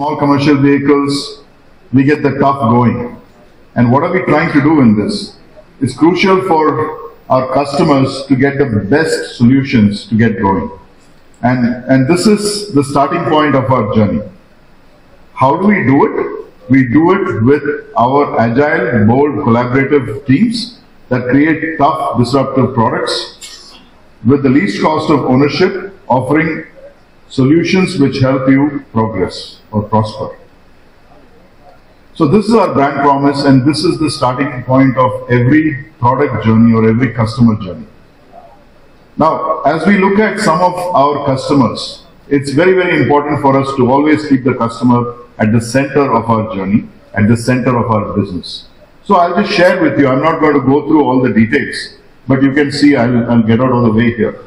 small commercial vehicles, we get the tough going. And what are we trying to do in this? It's crucial for our customers to get the best solutions to get going. And, and this is the starting point of our journey. How do we do it? We do it with our agile, bold, collaborative teams that create tough, disruptive products with the least cost of ownership, offering solutions which help you progress or prosper. So this is our brand promise and this is the starting point of every product journey or every customer journey. Now, as we look at some of our customers, it's very, very important for us to always keep the customer at the center of our journey, at the center of our business. So I'll just share with you, I'm not going to go through all the details, but you can see, I'll, I'll get out of the way here.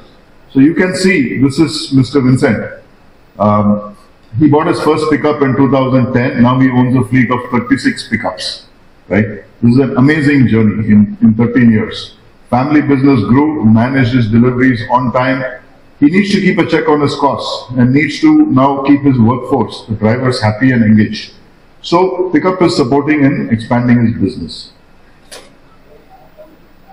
So you can see, this is Mr. Vincent. Um, he bought his first pickup in 2010, now he owns a fleet of 36 pickups, right? This is an amazing journey in, in 13 years. Family business grew, managed his deliveries on time. He needs to keep a check on his costs and needs to now keep his workforce, the drivers happy and engaged. So Pickup is supporting and expanding his business.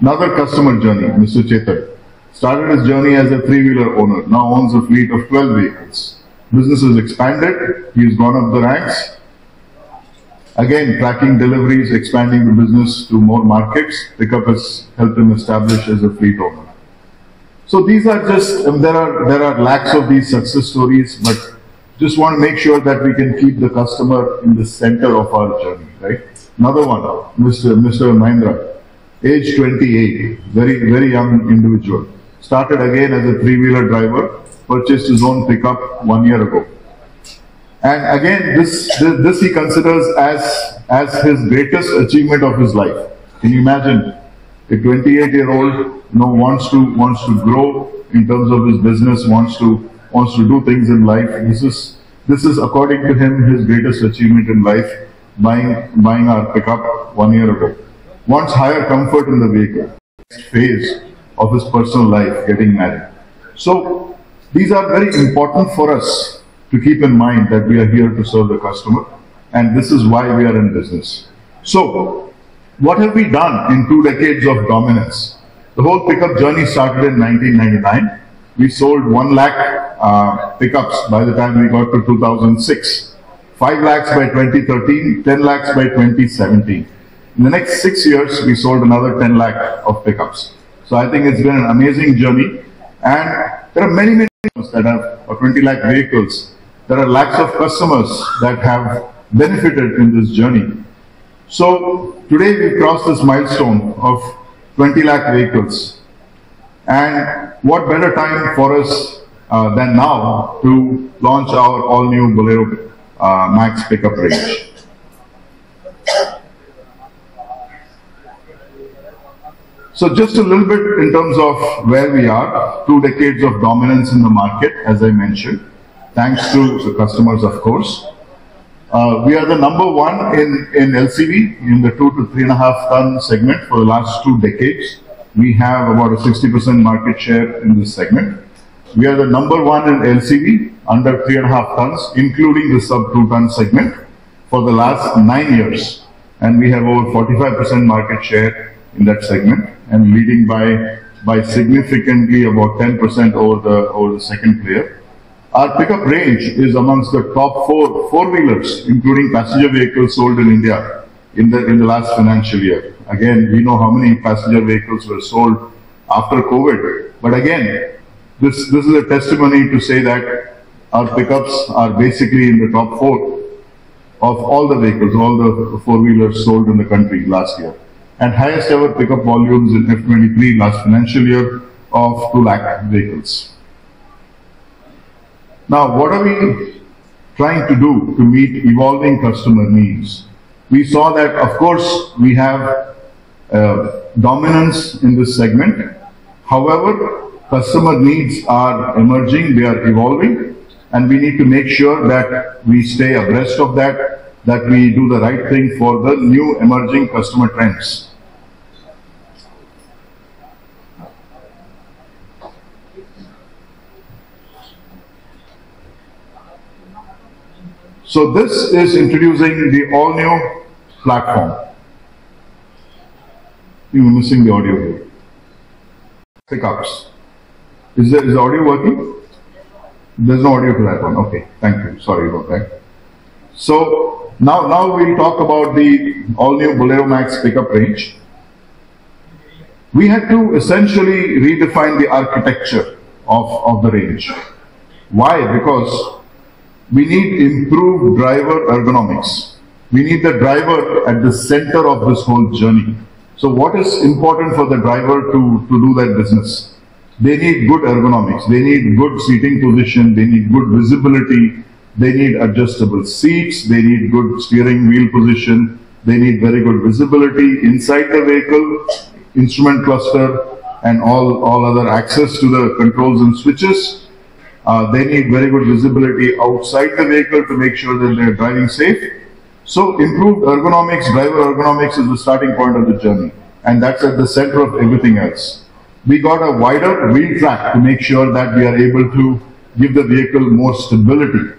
Another customer journey, Mr. Chetan. Started his journey as a three-wheeler owner, now owns a fleet of 12 vehicles. Business has expanded, he's gone up the ranks. Again, tracking deliveries, expanding the business to more markets. Pickup has helped him establish as a fleet owner. So these are just, um, there are there are lakhs of these success stories, but just want to make sure that we can keep the customer in the center of our journey, right? Another one, Mr. Mr. Mahindra, age 28, very, very young individual. Started again as a three-wheeler driver, purchased his own pickup one year ago. And again, this, this, this he considers as, as his greatest achievement of his life. Can you imagine? A 28 year old you know, wants to wants to grow in terms of his business, wants to wants to do things in life. This is this is according to him his greatest achievement in life, buying buying our pickup one year ago. Wants higher comfort in the vehicle. Phase of his personal life, getting married. So these are very important for us to keep in mind that we are here to serve the customer and this is why we are in business. So what have we done in two decades of dominance? The whole pickup journey started in 1999. We sold 1 lakh uh, pickups by the time we got to 2006. 5 lakhs by 2013, 10 lakhs by 2017. In the next six years, we sold another 10 lakh of pickups. So I think it's been an amazing journey. And there are many, many that have, or 20 lakh vehicles. There are lakhs of customers that have benefited in this journey. So today we crossed this milestone of 20 lakh vehicles. And what better time for us uh, than now to launch our all-new Bolero uh, MaXX pickup range. So just a little bit in terms of where we are, two decades of dominance in the market, as I mentioned, thanks to the customers, of course. Uh, we are the number one in, in LCV in the two to three and a half ton segment for the last two decades. We have about a 60% market share in this segment. We are the number one in LCV under three and a half tons, including the sub two ton segment for the last nine years. And we have over 45% market share in that segment and leading by, by significantly about 10% over the, over the second player. Our pickup range is amongst the top four four-wheelers, including passenger vehicles sold in India in the, in the last financial year. Again, we know how many passenger vehicles were sold after COVID. But again, this, this is a testimony to say that our pickups are basically in the top four of all the vehicles, all the four-wheelers sold in the country last year. And highest ever pickup volumes in F23 last financial year of 2 lakh vehicles. Now, what are we trying to do to meet evolving customer needs? We saw that, of course, we have uh, dominance in this segment. However, customer needs are emerging, they are evolving, and we need to make sure that we stay abreast of that, that we do the right thing for the new emerging customer trends. So this is introducing the all new platform. You're missing the audio here. Pickups. Is the, audio working? There's no audio to that one. Okay, thank you. Sorry about that. So now, now we'll talk about the all new Bolero MaXX pickup range. We had to essentially redefine the architecture of, of the range. Why? Because we need improved driver ergonomics. We need the driver at the center of this whole journey. So what is important for the driver to, to do that business? They need good ergonomics. They need good seating position. They need good visibility. They need adjustable seats. They need good steering wheel position. They need very good visibility inside the vehicle, instrument cluster, and all, all other access to the controls and switches. Uh, they need very good visibility outside the vehicle to make sure that they're driving safe. So improved ergonomics, driver ergonomics is the starting point of the journey. And that's at the center of everything else. We got a wider wheel track to make sure that we are able to give the vehicle more stability.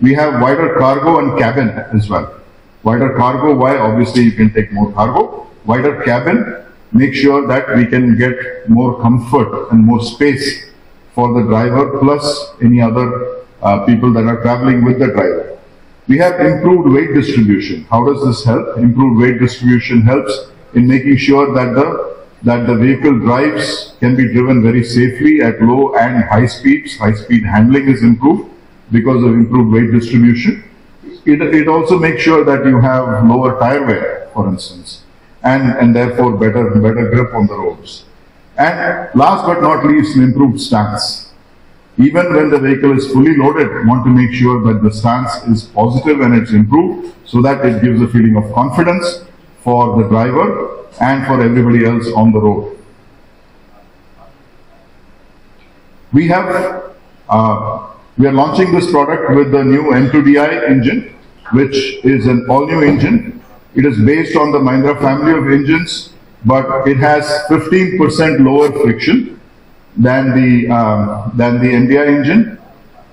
We have wider cargo and cabin as well. Wider cargo, why? Obviously you can take more cargo. Wider cabin, make sure that we can get more comfort and more space for the driver plus any other uh, people that are traveling with the driver. We have improved weight distribution. How does this help? Improved weight distribution helps in making sure that the that the vehicle drives can be driven very safely at low and high speeds. High speed handling is improved because of improved weight distribution. It, it also makes sure that you have lower tire wear, for instance, and, and therefore better, better grip on the roads. And last but not least, an improved stance. Even when the vehicle is fully loaded, want to make sure that the stance is positive and it's improved so that it gives a feeling of confidence for the driver and for everybody else on the road. We have, uh, we are launching this product with the new M2DI engine, which is an all-new engine. It is based on the Mahindra family of engines, but it has 15% lower friction than the, um, than the MDI engine.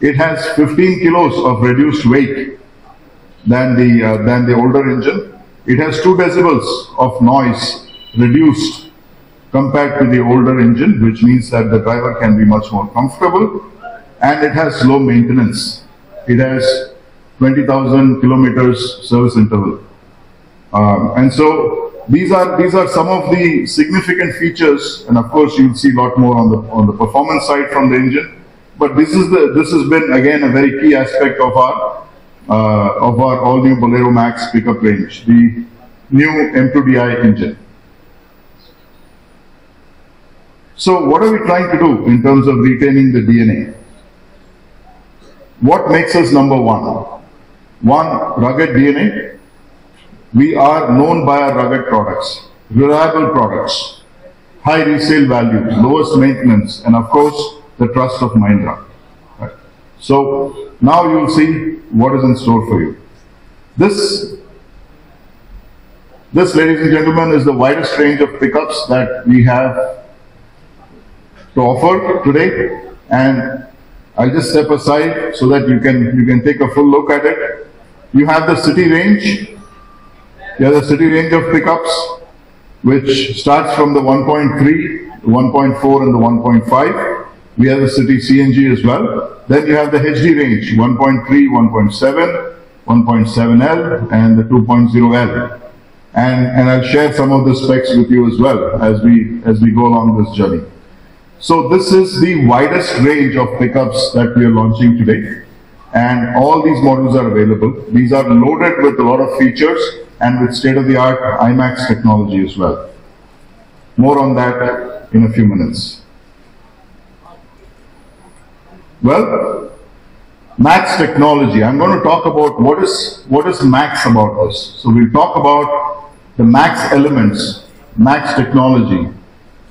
It has 15 kilos of reduced weight than the, uh, than the older engine. It has 2 decibels of noise reduced compared to the older engine, which means that the driver can be much more comfortable and it has low maintenance. It has 20,000 kilometers service interval. Um, and so these are these are some of the significant features, and of course you'll see a lot more on the on the performance side from the engine. But this is the this has been again a very key aspect of our uh, of our all new Bolero MaXX pickup range, the new M2DI engine. So what are we trying to do in terms of retaining the DNA? What makes us number one? One, rugged DNA. We are known by our rugged products, reliable products, high resale values, lowest maintenance, and of course, the trust of Mahindra. So now you'll see what is in store for you. This, this, ladies and gentlemen, is the widest range of pickups that we have to offer today. And I'll just step aside so that you can you can take a full look at it. You have the city range. You have the city range of pickups, which starts from the 1.3, 1.4, and the 1.5. We have the city CNG as well. Then you have the HD range, 1.3, 1.7, 1.7L, and the 2.0L. And, and I'll share some of the specs with you as well as we, as we go along this journey. So this is the widest range of pickups that we are launching today. And all these models are available. These are loaded with a lot of features and with state-of-the-art IMAX technology as well. More on that in a few minutes. Well, Max technology. I'm going to talk about what is what is Max about this. So we'll talk about the Max elements, Max technology,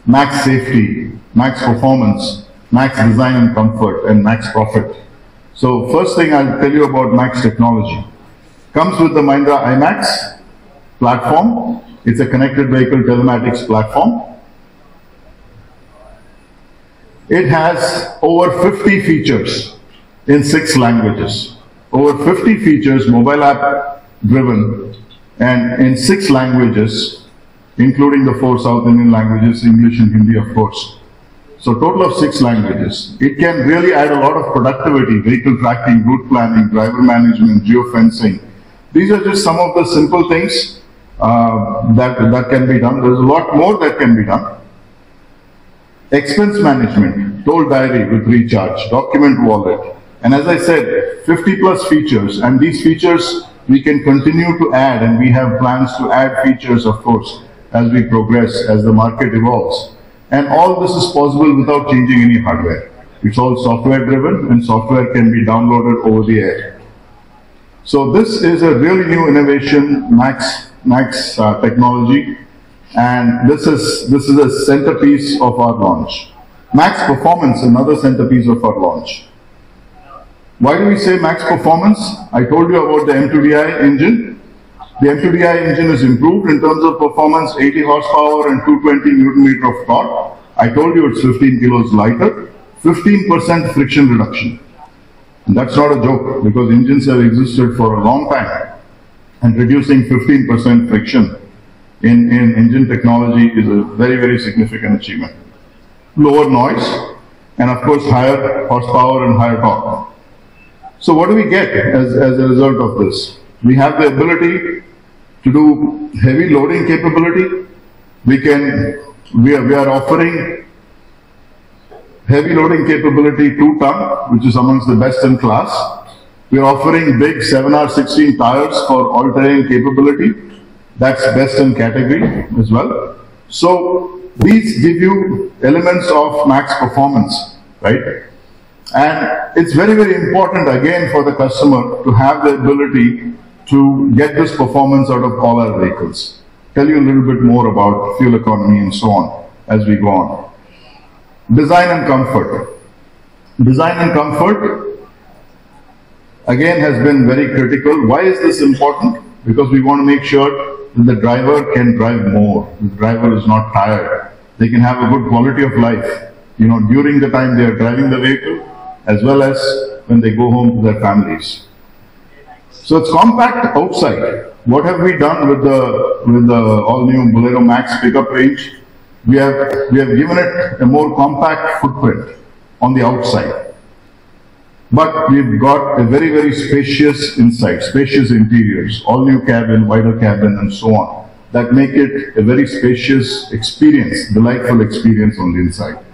Max safety, Max performance, Max design and comfort, and Max profit. So first thing I'll tell you about Max technology. Comes with the Mahindra iMax platform. It's a connected vehicle telematics platform. It has over 50 features in six languages. over 50 features, mobile app driven, and in six languages, including the four South Indian languages, English and Hindi, of course. So total of six languages. It can really add a lot of productivity, vehicle tracking, route planning, driver management, geofencing. These are just some of the simple things uh, that, that can be done. There's a lot more that can be done. Expense management, toll diary with recharge, document wallet. And as I said, 50 plus features and these features we can continue to add and we have plans to add features of course as we progress, as the market evolves. And all this is possible without changing any hardware. It's all software driven and software can be downloaded over the air. So this is a really new innovation, Max, Max uh, technology. And this is, this is a centerpiece of our launch. Max Performance, another centerpiece of our launch. Why do we say max performance? I told you about the M2DI engine. The M2DI engine is improved in terms of performance, 80 horsepower and 220 newton meter of torque. I told you it's 15 kilos lighter, 15% friction reduction. And that's not a joke because engines have existed for a long time and reducing 15% friction in, in engine technology is a very, very significant achievement. Lower noise and of course higher horsepower and higher torque. So what do we get as, as a result of this? We have the ability to do heavy loading capability. We can, we are, we are offering heavy loading capability 2 ton, which is amongst the best in class. We are offering big 7R16 tires for all-terrain capability. That's best in category as well. So these give you elements of max performance, right? And it's very, very important again for the customer to have the ability to get this performance out of all our vehicles. Tell you a little bit more about fuel economy and so on as we go on. Design and comfort. Design and comfort again has been very critical. Why is this important? Because we want to make sure that the driver can drive more. The driver is not tired. They can have a good quality of life. You know, during the time they are driving the vehicle, as well as when they go home to their families. So it's compact outside. What have we done with the with the all new Bolero MaXX pickup range? We have we have given it a more compact footprint on the outside. But we've got a very, very spacious inside, spacious interiors, all new cabin, wider cabin and so on, that make it a very spacious experience, delightful experience on the inside.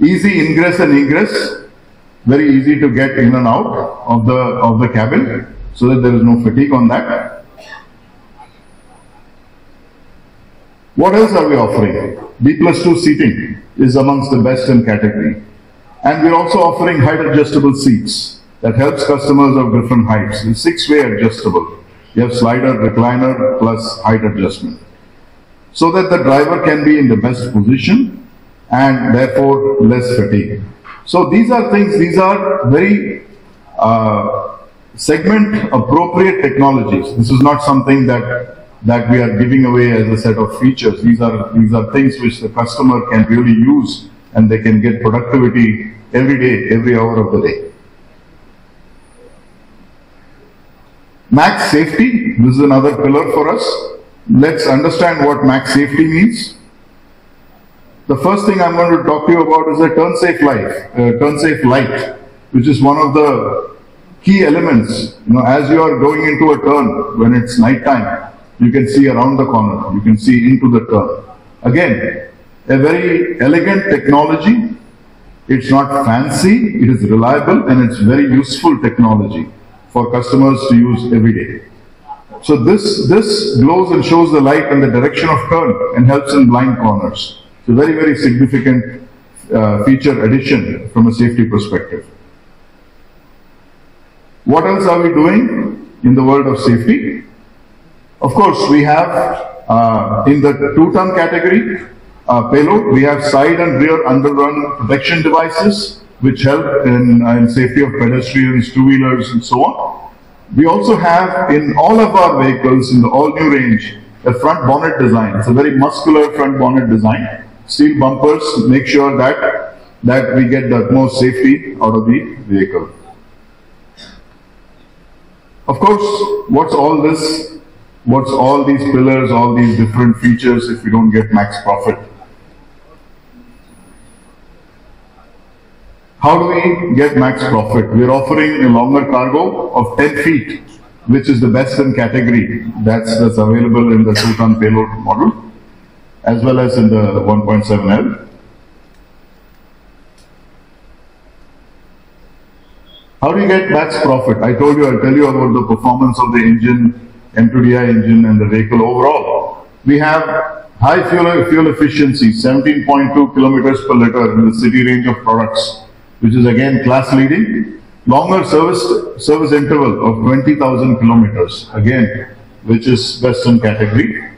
Easy ingress and egress, very easy to get in and out of the of the cabin so that there is no fatigue on that. What else are we offering? D plus 2 seating is amongst the best in category. And we're also offering height adjustable seats that helps customers of different heights. It's six-way adjustable. You have slider, recliner, plus height adjustment. So that the driver can be in the best position and therefore less fatigue. So these are things, these are very uh, segment appropriate technologies. This is not something that that we are giving away as a set of features. These are these are things which the customer can really use and they can get productivity every day, every hour of the day. Max safety, this is another pillar for us. Let's understand what max safety means. The first thing I'm going to talk to you about is a turn safe light, uh, turn safe light, which is one of the key elements. You know, as you are going into a turn when it's night time, you can see around the corner, you can see into the turn. Again, a very elegant technology. It's not fancy, it is reliable and it's very useful technology for customers to use every day. So this, this glows and shows the light in the direction of turn and helps in blind corners. It's a very, very significant uh, feature addition from a safety perspective. What else are we doing in the world of safety? Of course, we have uh, in the two-ton category uh, payload, we have side and rear underrun protection devices which help in, uh, in safety of pedestrians, two-wheelers and so on. We also have in all of our vehicles in the all-new range a front bonnet design. It's a very muscular front bonnet design steel bumpers make sure that that we get the utmost safety out of the vehicle. Of course, what's all this? What's all these pillars, all these different features if we don't get max profit? How do we get max profit? We're offering a longer cargo of 10 feet, which is the best in category. That's, that's available in the 2 ton payload model, as well as in the 1.7L. How do you get max profit? I told you, I'll tell you about the performance of the engine, M2DI engine and the vehicle overall. We have high fuel, fuel efficiency, 17.2 kilometers per liter in the city range of products which is again class leading. Longer service, service interval of 20,000 kilometers, again, which is best in category.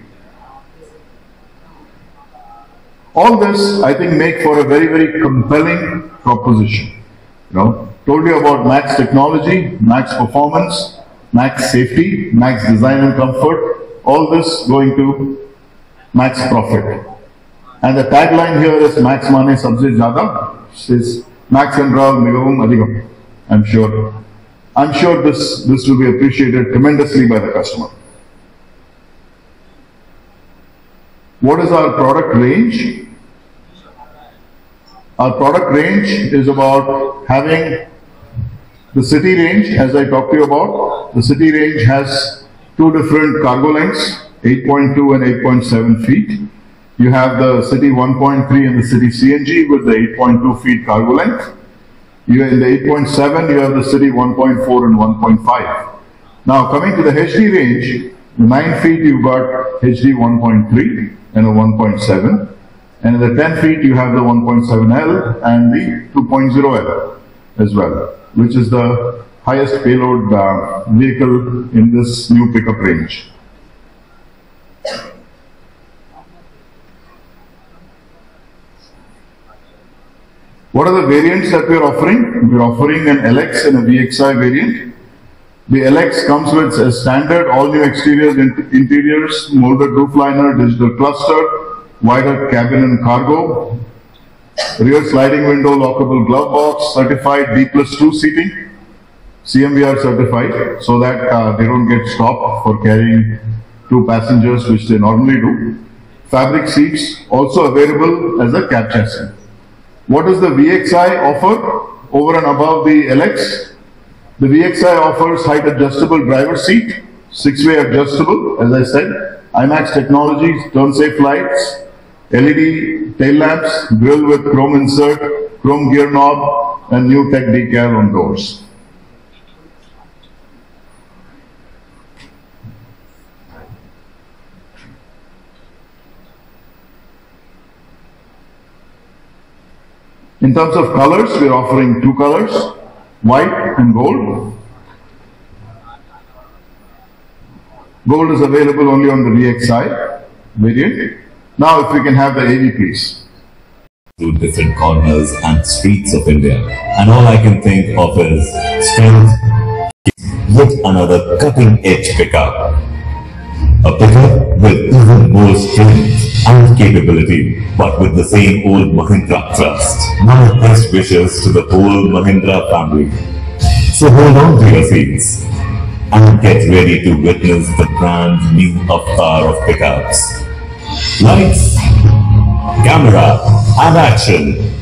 All this, I think, make for a very, very compelling proposition. You know, told you about max technology, max performance, max safety, max design and comfort, all this going to max profit. And the tagline here is Max money, Sabse Jada, says max என்றால் மிகவும் அதிகம் I'm sure. I'm sure this, this will be appreciated tremendously by the customer. What is our product range? Our product range is about having the city range, as I talked to you about. The city range has two different cargo lengths, 8.2 and 8.7 feet. You have the City 1.3 and the City CNG with the 8.2 feet cargo length. You in the 8.7, you have the City 1.4 and 1.5. Now coming to the HD range, the 9 feet you've got HD 1.3 and a 1.7. And in the 10 feet you have the 1.7L and the 2.0L as well, which is the highest payload uh, vehicle in this new pickup range. What are the variants that we are offering? We are offering an LX and a VXI variant. The LX comes with a standard all new exteriors, interiors, molded roof liner, digital cluster, wider cabin and cargo, rear sliding window, lockable glove box, certified D plus 2 seating, CMVR certified, so that uh, they don't get stopped for carrying two passengers, which they normally do. Fabric seats also available as a cab chassis. What does the VXI offer over and above the LX? The VXI offers height adjustable driver seat, six-way adjustable, as I said, IMAX technologies, turn safe lights, LED tail lamps, grill with chrome insert, chrome gear knob, and new tech decal on doors. In terms of colors, we are offering two colors, white and gold. Gold is available only on the VXI variant. Now if we can have the AV please. To different corners and streets of India. And all I can think of is strength, yet another cutting edge pickup. A pickup with even more strength and capability, but with the same old Mahindra trust. My best wishes to the whole Mahindra family. So hold on to your seats and get ready to witness the brand new avatar of pickups. Lights, camera, and action.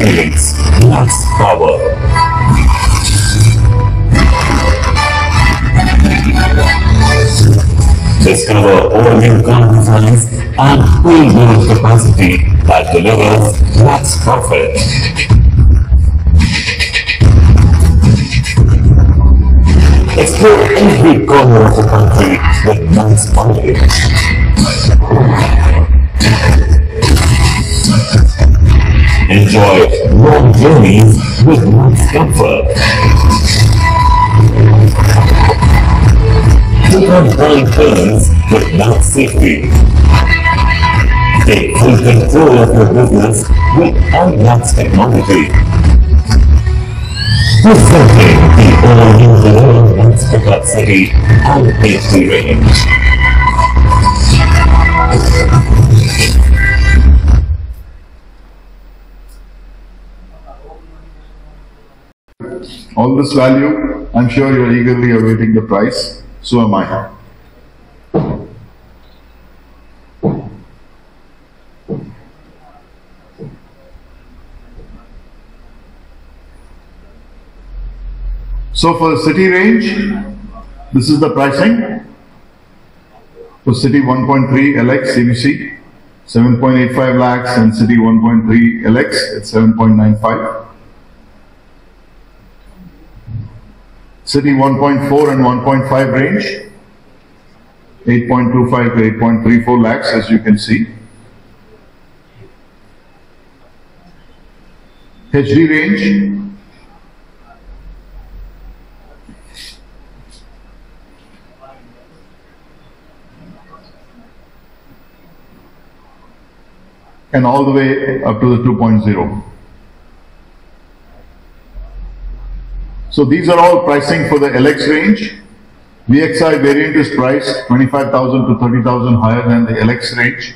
Experience Max Power. Discover all new gun designs and full capacity that delivers max profit. Explore every corner of the country with Max Power. Enjoy long journeys with max comfort. Take on blind turns with max safety. Take full control of your business with unmatched technology. Presenting the all-new Max Pickup City and HD range. All this value, I'm sure you're eagerly awaiting the price. So am I. So for the city range, this is the pricing. For city 1.3 LX CVC, 7.85 lakhs and city 1.3 LX, it's 7.95. City 1.4 and 1.5 range, 8.25 to 8.34 lakhs as you can see. HD range, and all the way up to the 2.0. So these are all pricing for the LX range. VXI variant is priced 25,000 to 30,000 higher than the LX range,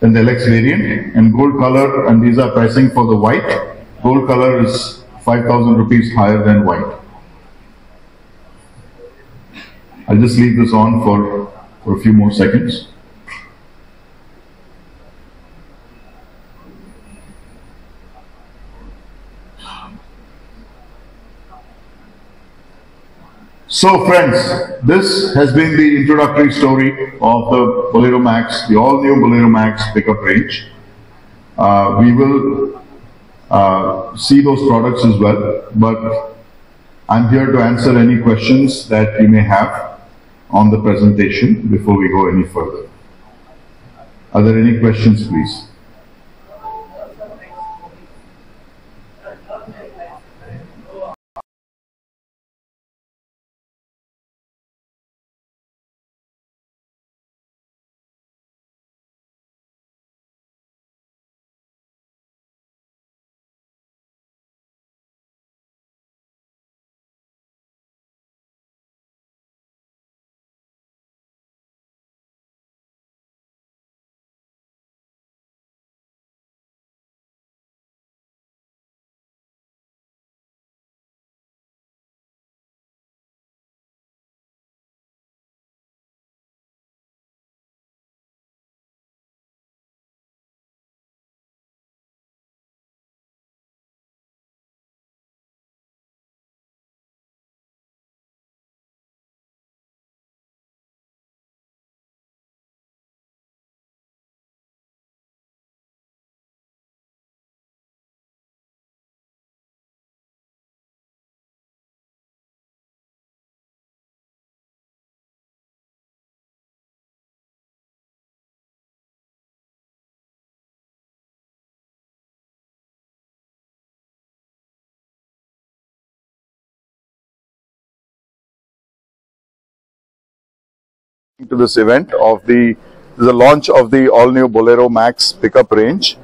than the LX variant. And gold color, and these are pricing for the white. Gold color is 5,000 rupees higher than white. I'll just leave this on for, for a few more seconds. So friends, this has been the introductory story of the Bolero MaXX, the all-new Bolero MaXX pickup range. Uh, we will uh, see those products as well, but I'm here to answer any questions that you may have on the presentation before we go any further. Are there any questions, please? To this event of the the launch of the all new Bolero MaXX pickup range.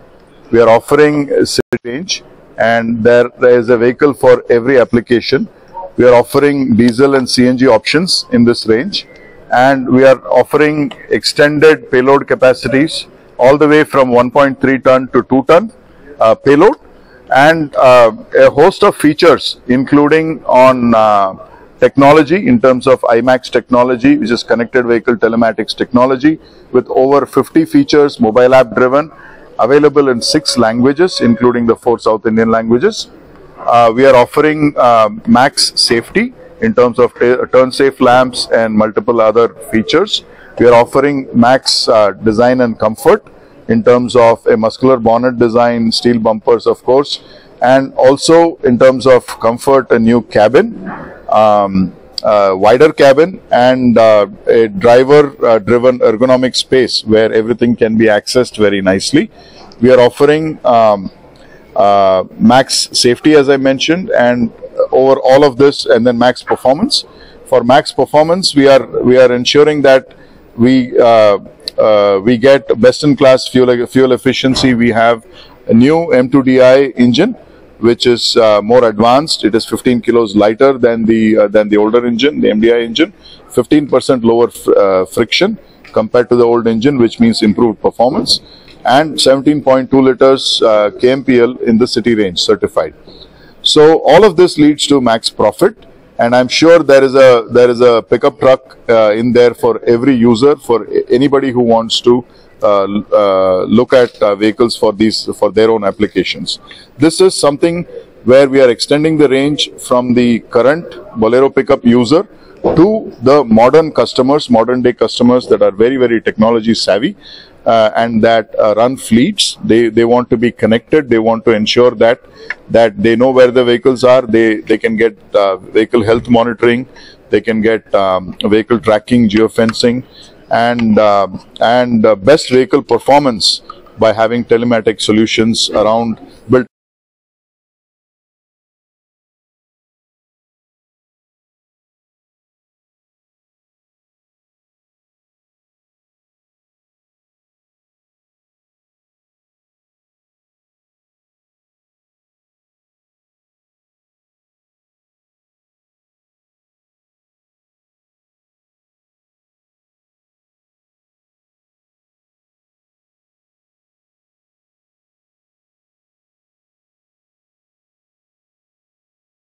We are offering a range and there, there is a vehicle for every application. We are offering diesel and CNG options in this range and we are offering extended payload capacities all the way from 1.3 ton to 2 ton uh, payload and uh, a host of features including on uh, technology in terms of IMAX technology, which is connected vehicle telematics technology with over 50 features, mobile app driven, available in six languages, including the four South Indian languages. Uh, we are offering uh, max safety in terms of turn safe lamps and multiple other features. We are offering max uh, design and comfort in terms of a muscular bonnet design, steel bumpers, of course, and also in terms of comfort, a new cabin, um, uh, wider cabin, and uh, a driver-driven ergonomic space where everything can be accessed very nicely. We are offering um, uh, max safety, as I mentioned, and over all of this, and then max performance. For max performance, we are we are ensuring that we uh, uh, we get best in class fuel fuel efficiency. We have a new M2DI engine which is uh, more advanced. It is 15 kilos lighter than the uh, than the older engine, the MDI engine. 15% lower fr- uh, friction compared to the old engine, which means improved performance, and 17.2 liters uh, KMPL in the city range certified. So all of this leads to max profit, and I'm sure there is a there is a pickup truck uh, in there for every user, for anybody who wants to look at uh, vehicles for these for their own applications. This is something where we are extending the range from the current Bolero pickup user to the modern customers, modern day customers that are very very technology savvy uh, and that uh, run fleets. They they want to be connected. They want to ensure that that they know where the vehicles are. They they can get uh, vehicle health monitoring. They can get um, vehicle tracking, geofencing, and uh, and best vehicle performance by having telematic solutions around built